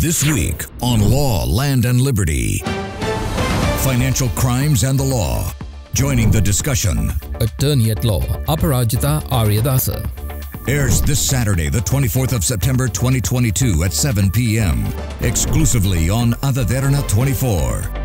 This week on Law, Land, and Liberty Financial Crimes and the Law. Joining the discussion Attorney at Law, Aparrajitha Ariyadasa. airs this Saturday, the 24th of September 2022 at 7 p.m. exclusively on Ada Derana 24.